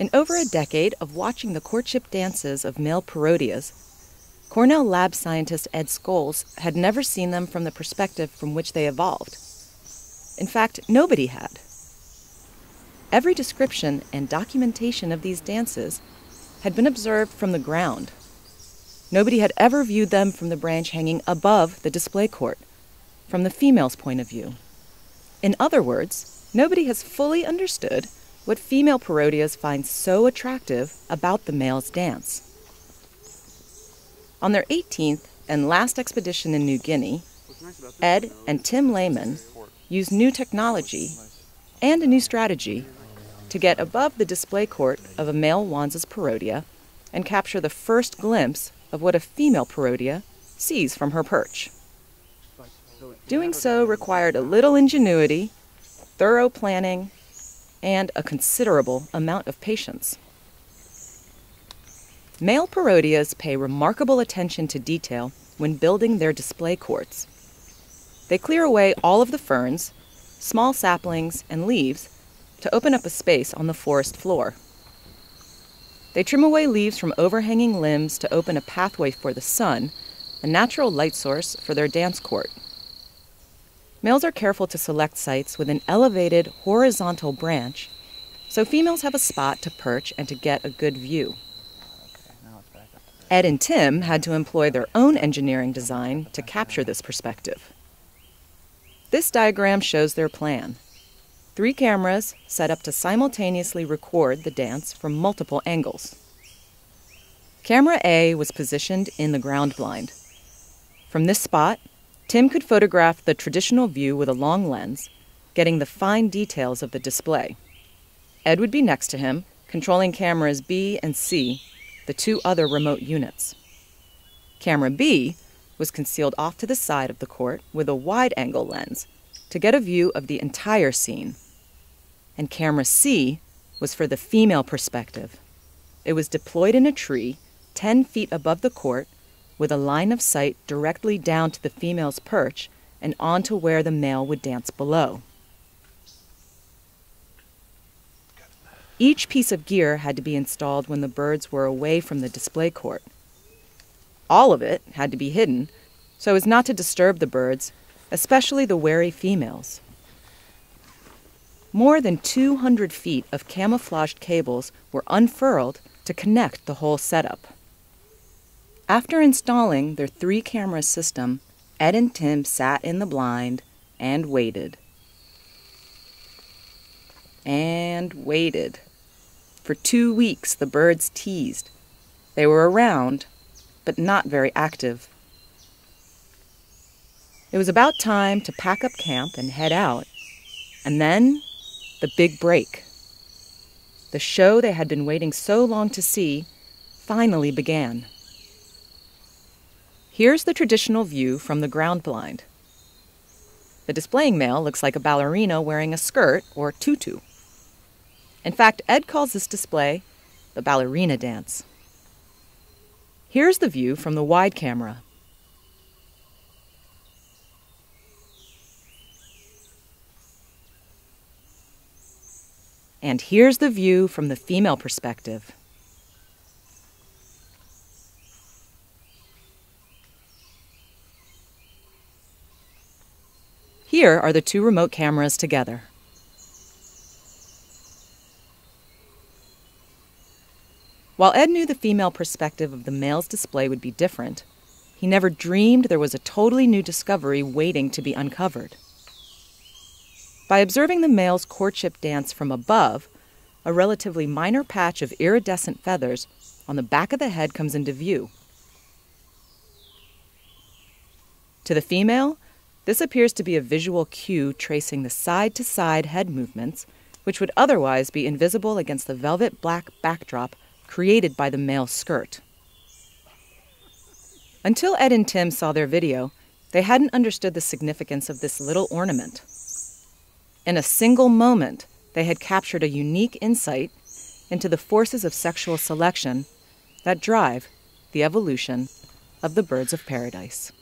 In over a decade of watching the courtship dances of male parotias, Cornell lab scientist Ed Scholes had never seen them from the perspective from which they evolved. In fact, nobody had. Every description and documentation of these dances had been observed from the ground. Nobody had ever viewed them from the branch hanging above the display court, from the female's point of view. In other words, nobody has fully understood what female parotias find so attractive about the male's dance. On their 18th and last expedition in New Guinea, Ed and Tim Laman used new technology and a new strategy to get above the display court of a male Wahnes's parotia and capture the first glimpse of what a female parotia sees from her perch. Doing so required a little ingenuity, thorough planning, and a considerable amount of patience. Male parotias pay remarkable attention to detail when building their display courts. They clear away all of the ferns, small saplings, and leaves to open up a space on the forest floor. They trim away leaves from overhanging limbs to open a pathway for the sun, a natural light source for their dance court. Males are careful to select sites with an elevated horizontal branch, so females have a spot to perch and to get a good view. Ed and Tim had to employ their own engineering design to capture this perspective. This diagram shows their plan. Three cameras set up to simultaneously record the dance from multiple angles. Camera A was positioned in the ground blind. From this spot, Tim could photograph the traditional view with a long lens, getting the fine details of the display. Ed would be next to him, controlling cameras B and C, the two other remote units. Camera B was concealed off to the side of the court with a wide angle lens to get a view of the entire scene. And camera C was for the female perspective. It was deployed in a tree 10 feet above the court with a line of sight directly down to the female's perch and onto where the male would dance below. Each piece of gear had to be installed when the birds were away from the display court. All of it had to be hidden so as not to disturb the birds, especially the wary females. More than 200 feet of camouflaged cables were unfurled to connect the whole setup. After installing their three camera system, Ed and Tim sat in the blind and waited. And waited. For two weeks, the birds teased. They were around, but not very active. It was about time to pack up camp and head out. And then, the big break. The show they had been waiting so long to see finally began. Here's the traditional view from the ground blind. The displaying male looks like a ballerina wearing a skirt or tutu. In fact, Ed calls this display the ballerina dance. Here's the view from the wide camera. And here's the view from the female perspective. Here are the two remote cameras together. While Ed knew the female perspective of the male's display would be different, he never dreamed there was a totally new discovery waiting to be uncovered. By observing the male's courtship dance from above, a relatively minor patch of iridescent feathers on the back of the head comes into view. To the female, this appears to be a visual cue tracing the side to side head movements, which would otherwise be invisible against the velvet black backdrop created by the male skirt. Until Ed and Tim saw their video, they hadn't understood the significance of this little ornament. In a single moment, they had captured a unique insight into the forces of sexual selection that drive the evolution of the birds of paradise.